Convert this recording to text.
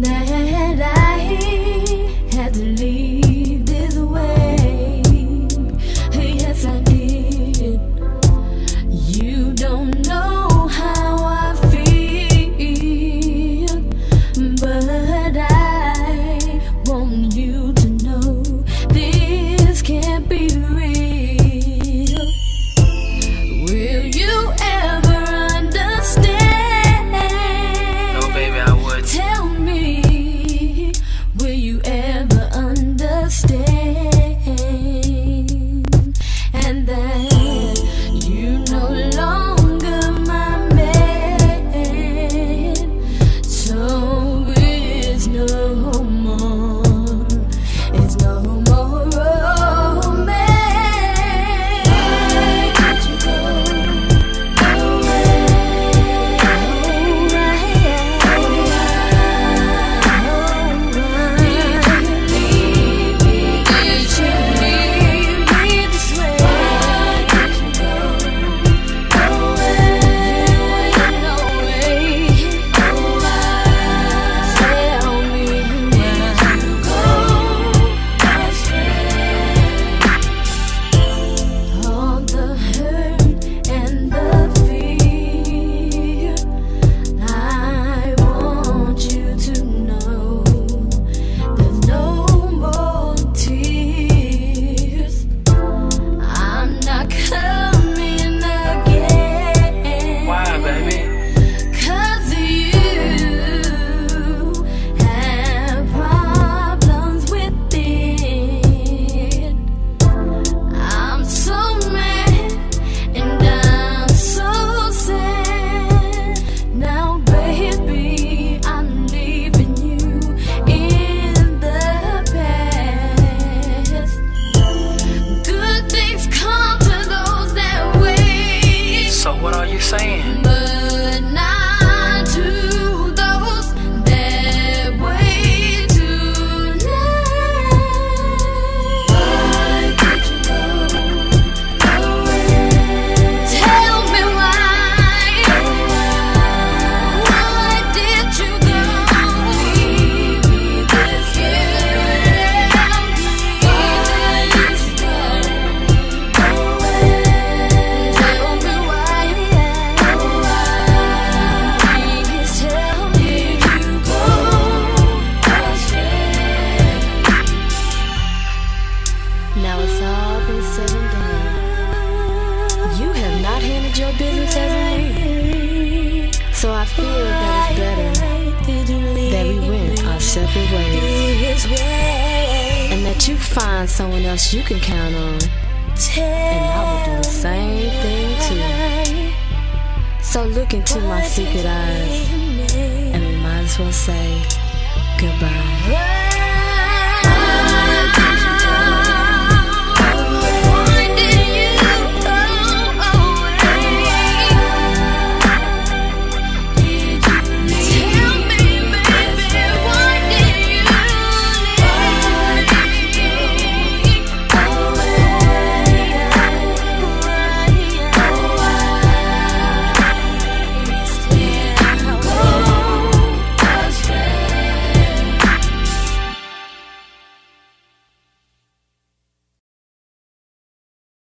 that I had to leave. So what are you saying? separate ways. And that you find someone else you can count on. And I will do the same thing too. So look into my secret eyes. And we might as well say goodbye.